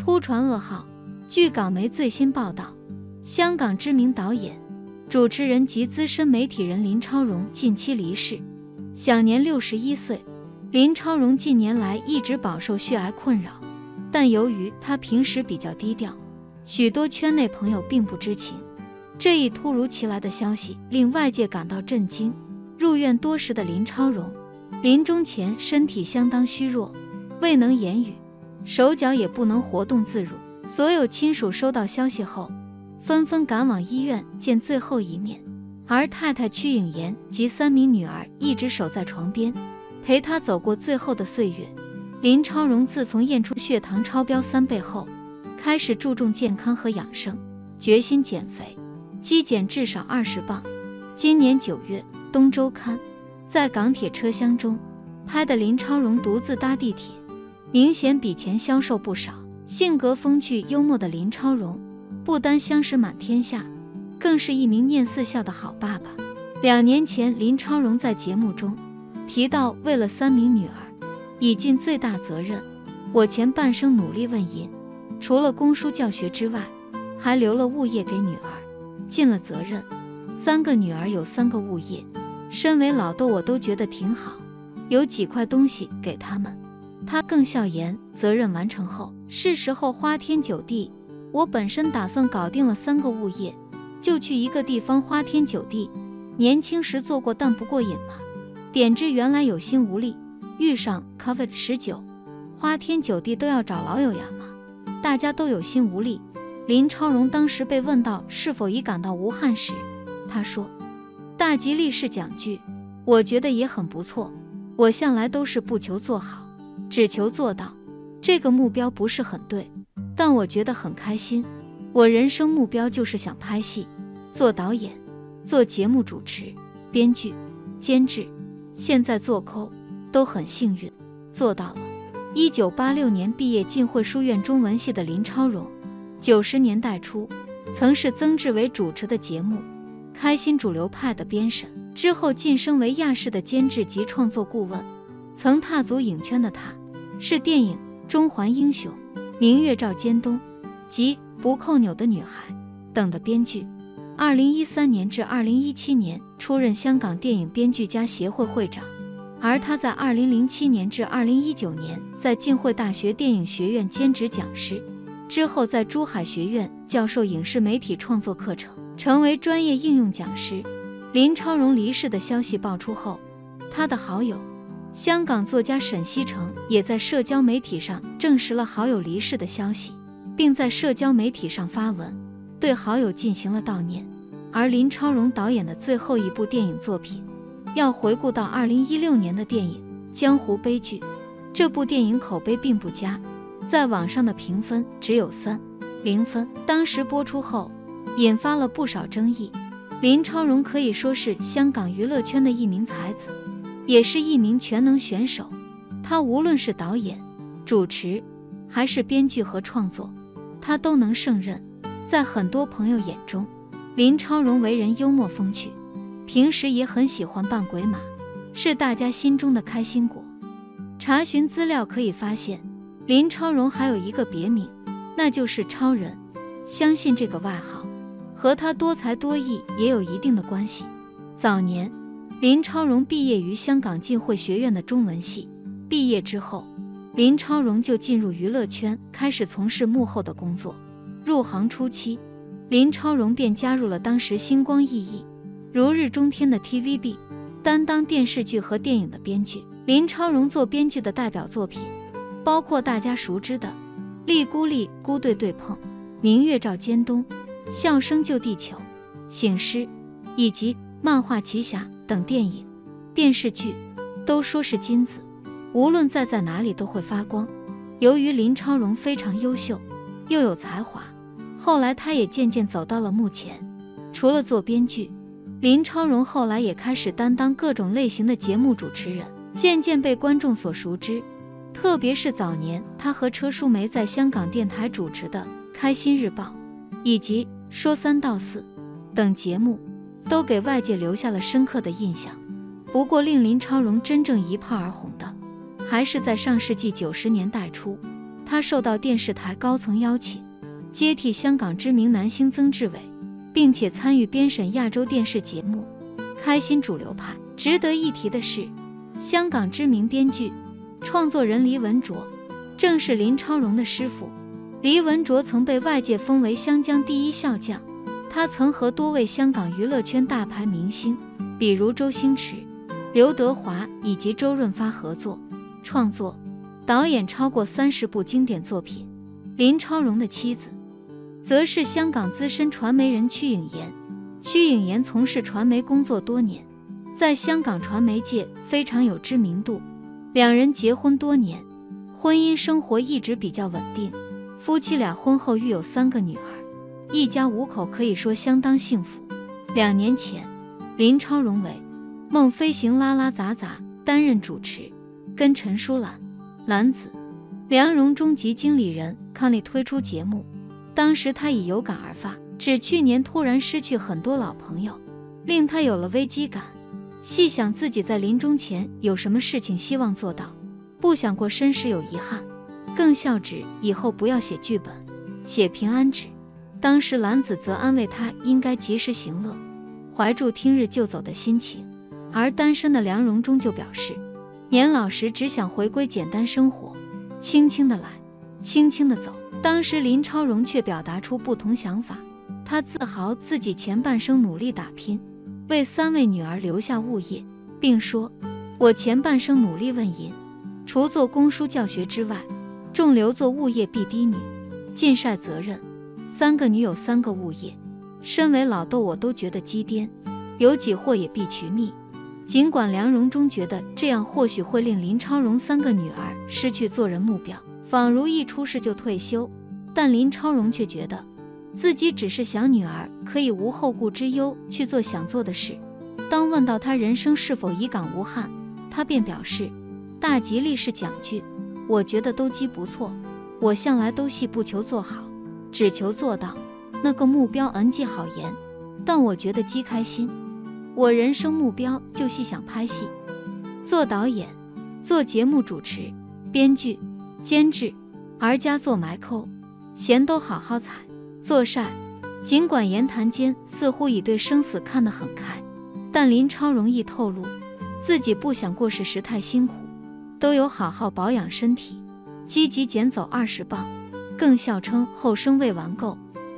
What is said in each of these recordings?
突传噩耗。据港媒最新报道，香港知名导演、主持人及资深媒体人林超荣近期离世，享年六十一岁。林超荣近年来一直饱受血癌困扰，但由于他平时比较低调，许多圈内朋友并不知情。这一突如其来的消息令外界感到震惊。入院多时的林超荣，临终前身体相当虚弱，未能言语，手脚也不能活动自如。所有亲属收到消息后，纷纷赶往医院见最后一面。而太太屈颖妍及三名女儿一直守在床边，陪他走过最后的岁月。林超荣自从验出血糖超标三倍后，开始注重健康和养生，决心减肥，肌减至少二十磅。今年九月。《东周刊》在港铁车厢中拍的林超荣独自搭地铁，明显比前消瘦不少。性格风趣幽默的林超荣，不单相识满天下，更是一名念四孝的好爸爸。两年前，林超荣在节目中提到，为了三名女儿，已尽最大责任。我前半生努力问银，除了供书教学之外，还留了物业给女儿，尽了责任。三个女儿有三个物业。身为老豆，我都觉得挺好，有几块东西给他们。他更笑言，责任完成后是时候花天酒地。我本身打算搞定了三个物业，就去一个地方花天酒地。年轻时做过，但不过瘾嘛。点知原来有心无力，遇上 Covid 十九，花天酒地都要找老友呀嘛。大家都有心无力。林超荣当时被问到是否已赶到武汉时，他说。大吉利是讲句，我觉得也很不错。我向来都是不求做好，只求做到。这个目标不是很对，但我觉得很开心。我人生目标就是想拍戏、做导演、做节目主持、编剧、监制，现在做抠，都很幸运做到了。一九八六年毕业进会书院中文系的林超荣，九十年代初曾是曾志伟主持的节目。开心主流派的编审之后晋升为亚视的监制及创作顾问，曾踏足影圈的他，是电影《中环英雄》《明月照尖东》及《不扣钮的女孩》等的编剧。二零一三年至二零一七年出任香港电影编剧家协会会长，而他在二零零七年至二零一九年在浸会大学电影学院兼职讲师，之后在珠海学院教授影视媒体创作课程。成为专业应用讲师。林超荣离世的消息爆出后，他的好友香港作家沈西城也在社交媒体上证实了好友离世的消息，并在社交媒体上发文对好友进行了悼念。而林超荣导演的最后一部电影作品，要回顾到二零一六年的电影《江湖悲剧》。这部电影口碑并不佳，在网上的评分只有三零分。当时播出后。引发了不少争议。林超荣可以说是香港娱乐圈的一名才子，也是一名全能选手。他无论是导演、主持，还是编剧和创作，他都能胜任。在很多朋友眼中，林超荣为人幽默风趣，平时也很喜欢扮鬼马，是大家心中的开心果。查询资料可以发现，林超荣还有一个别名，那就是超人。相信这个外号。和他多才多艺也有一定的关系。早年，林超荣毕业于香港浸会学院的中文系，毕业之后，林超荣就进入娱乐圈，开始从事幕后的工作。入行初期，林超荣便加入了当时星光熠熠、如日中天的 TVB，担当电视剧和电影的编剧。林超荣做编剧的代表作品，包括大家熟知的《利孤立孤对对碰》《明月照尖东》。笑声救地球、醒狮以及漫画奇侠等电影、电视剧，都说是金子，无论在在哪里都会发光。由于林超荣非常优秀，又有才华，后来他也渐渐走到了幕前。除了做编剧，林超荣后来也开始担当各种类型的节目主持人，渐渐被观众所熟知。特别是早年他和车淑梅在香港电台主持的《开心日报》，以及说三道四等节目都给外界留下了深刻的印象。不过，令林超荣真正一炮而红的，还是在上世纪九十年代初，他受到电视台高层邀请，接替香港知名男星曾志伟，并且参与编审亚洲电视节目《开心主流派》。值得一提的是，香港知名编剧、创作人黎文卓，正是林超荣的师傅。黎文卓曾被外界封为湘江第一笑将，他曾和多位香港娱乐圈大牌明星，比如周星驰。刘德华以及周润发合作创作、导演超过三十部经典作品。林超荣的妻子，则是香港资深传媒人屈颖妍。屈颖妍从事传媒工作多年，在香港传媒界非常有知名度。两人结婚多年，婚姻生活一直比较稳定。夫妻俩婚后育有三个女儿，一家五口可以说相当幸福。两年前，林超荣为。梦飞行拉拉杂杂担任主持，跟陈淑兰、兰子、梁荣忠及经理人康利推出节目。当时他已有感而发，指去年突然失去很多老朋友，令他有了危机感。细想自己在临终前有什么事情希望做到，不想过身时有遗憾，更笑指以后不要写剧本，写平安纸。当时兰子则安慰他应该及时行乐，怀住听日就走的心情。而单身的梁荣忠就表示，年老时只想回归简单生活，轻轻的来，轻轻的走。当时林超荣却表达出不同想法，他自豪自己前半生努力打拼，为三位女儿留下物业，并说：“我前半生努力问银，除做公书教学之外，重留做物业必低女，尽晒责任。三个女有三个物业，身为老豆我都觉得鸡颠，有几货也必取觅。”尽管梁荣忠觉得这样或许会令林超荣三个女儿失去做人目标，仿如一出事就退休，但林超荣却觉得自己只是想女儿可以无后顾之忧去做想做的事。当问到他人生是否已感无憾，他便表示：“大吉利是讲句，我觉得都鸡不错。我向来都系不求做好，只求做到那个目标。恩记好言，但我觉得极开心。”我人生目标就系想拍戏、做导演、做节目主持、编剧、监制，而家做埋扣，闲都好好踩，做晒。尽管言谈间似乎已对生死看得很开，但林超容易透露自己不想过世时太辛苦，都有好好保养身体，积极减走二十磅，更笑称后生未玩够。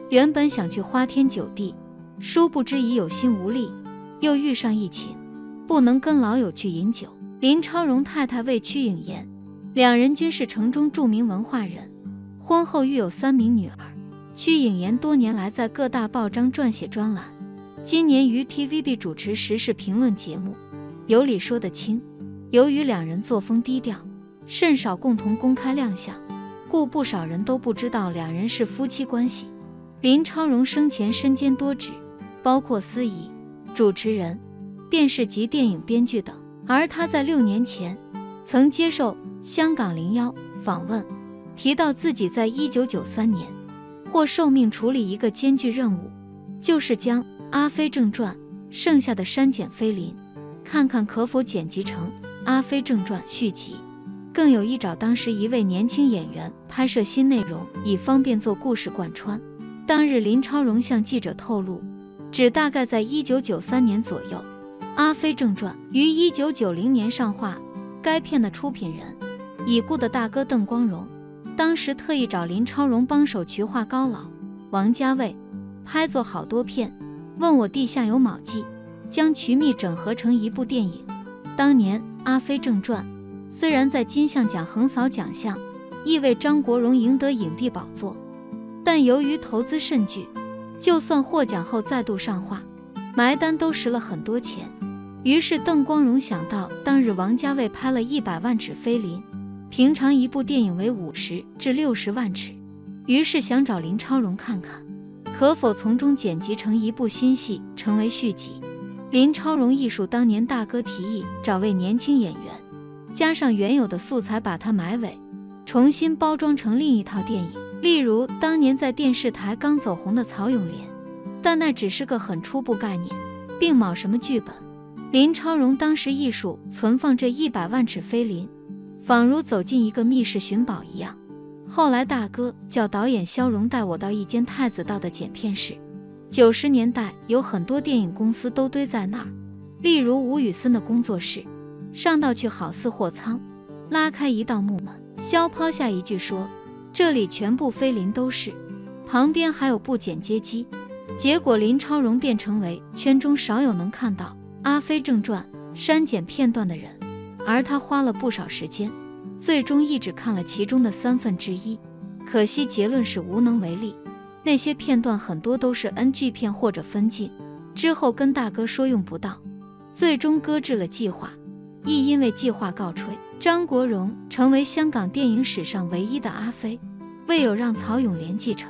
原本想去花天酒地，殊不知已有心无力。又遇上疫情，不能跟老友去饮酒。林超荣太太为屈颖妍，两人均是城中著名文化人，婚后育有三名女儿。屈颖妍多年来在各大报章撰写专栏，今年于 TVB 主持时事评论节目，有理说得清。由于两人作风低调，甚少共同公开亮相，故不少人都不知道两人是夫妻关系。林超荣生前身兼多职，包括司仪。主持人、电视及电影编剧等，而他在六年前曾接受香港零幺访问，提到自己在一九九三年获受命处理一个艰巨任务，就是将《阿飞正传》剩下的删减菲林，看看可否剪辑成《阿飞正传》续集，更有意找当时一位年轻演员拍摄新内容，以方便做故事贯穿。当日林超荣向记者透露。指大概在一九九三年左右，《阿飞正传》于一九九零年上画。该片的出品人已故的大哥邓光荣，当时特意找林超荣帮手渠化高老、王家卫拍做好多片，问我地下有卯记，将渠秘整合成一部电影。当年《阿飞正传》虽然在金像奖横扫奖项，亦为张国荣赢得影帝宝座，但由于投资甚巨。就算获奖后再度上画，埋单都蚀了很多钱。于是邓光荣想到，当日王家卫拍了一百万尺菲林，平常一部电影为五十至六十万尺，于是想找林超荣看看，可否从中剪辑成一部新戏，成为续集。林超荣艺术当年大哥提议找位年轻演员，加上原有的素材把它埋尾，重新包装成另一套电影。例如当年在电视台刚走红的曹永廉，但那只是个很初步概念，并冇什么剧本。林超荣当时艺术存放这一百万尺菲林，仿如走进一个密室寻宝一样。后来大哥叫导演肖荣带我到一间太子道的剪片室。九十年代有很多电影公司都堆在那儿，例如吴宇森的工作室。上到去好似货仓，拉开一道木门，肖抛下一句说：“这里全部飞林都是。”旁边还有部剪接机。结果林超荣便成为圈中少有能看到《阿飞正传》删减片段的人，而他花了不少时间。最终一直看了其中的三分之一，可惜结论是无能为力。那些片段很多都是 NG 片或者分镜，之后跟大哥说用不到，最终搁置了计划。亦因为计划告吹，张国荣成为香港电影史上唯一的阿飞，未有让曹永廉继承。